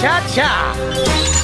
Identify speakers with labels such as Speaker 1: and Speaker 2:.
Speaker 1: cha-cha.